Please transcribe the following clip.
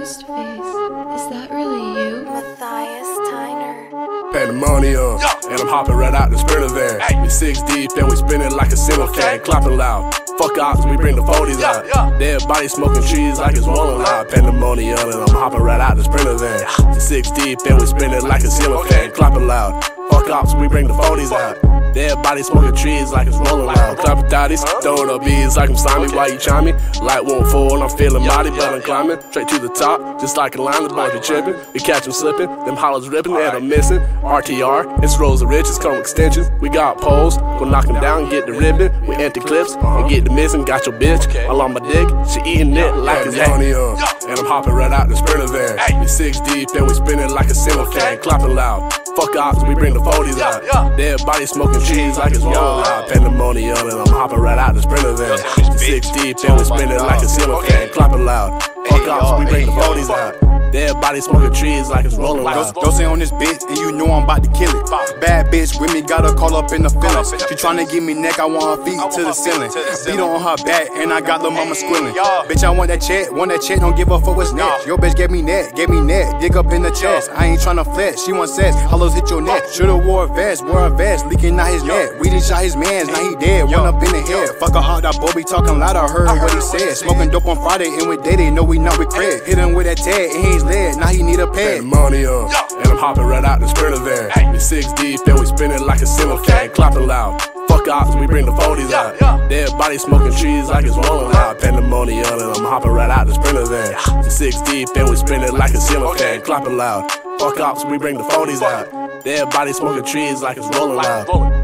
ghost face. Is that really you? Mathias Tyner. Pandemonium, and I'm hopping right out the sprinter van. We six deep, then we spinning like a single clapping loud. Fuck ops, we bring the 40s out. Yeah. Dead body smoking trees like it's rolling loud. Pandemonium, and I'm hopping right out the sprinter van. Six deep, then we spinning like a single clapping loud. Fuck ops, we bring the 40s out. Dead body smoking trees like it's rolling loud. Clapping thotties, throwing up beats like I'm Simon. Why you chiming? Light won't fall, I'm feeling mighty, but I'm climbing straight to the top, just like a line. The boys be tripping, we catch them slipping. Them hollows ripping, and I'm missing. RTR, it's rolls of riches, come extensions. We got poles, go knock them down, get the ribbon. We empty clips and get the missing. Got your bitch all on my dick, she eating it like it's onion. And I'm hopping right out the sprinter van. We six deep, and we spinning like a single fan, clapping loud. Fuck ops, we bring the 40s out. Dead body smoking cheese like it's rolling out. Pandemonium, and I'm hopping right out the sprinter van. Six deep, and we spinning like a ceiling fan, clapping loud. Fuck ops, we bring the 40s out. Dead body smoking trees like it's rolling loud. Don't say on this bitch, and you know I'm about to kill it. Bad bitch with me, got her call up in the feelings. She tryna give me neck, I want her feet to the ceiling. Beat on her back, and I got lil' mama squealing. Bitch, I want that check, want that check, don't give a fuck what's next. Your bitch gave me neck, gave me neck, dig up in the chest. I ain't tryna flex, she want sex, hollows hit your neck. Should've wore a vest, wore a vest, leaking out his neck. We just shot his mans, now he dead, one up in the head. Fuck a hot, that boy be talking loud, I heard what he said. Smoking dope on Friday, and with day, they know we not with cred. Hit him with that tag, and he's led, now he need a pad. Pandemonium, and I'm hopping right out the sprinter van. We six deep, and we spinning like a ceiling fan, clapping loud. Fuck ops, we bring the 40s out. Dead body smoking trees like it's rolling loud. Pandemonium, and I'm hopping right out the sprinter van. Six deep, and we spinning like a ceiling fan, clapping loud. Fuck ops, we bring the 40s out. Dead body smoking trees like it's rolling loud.